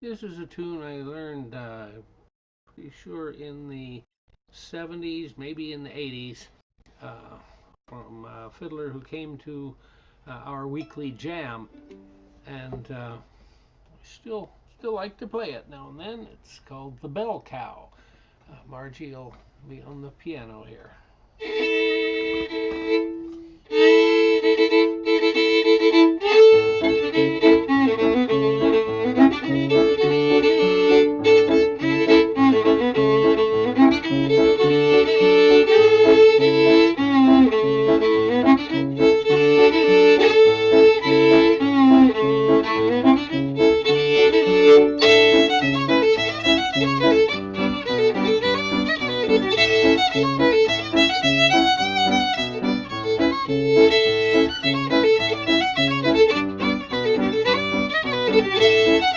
This is a tune I learned, uh, pretty sure in the 70s, maybe in the 80s, uh, from a fiddler who came to uh, our weekly jam, and uh, still still like to play it now and then. It's called the Bell Cow. Uh, Margie will be on the piano here.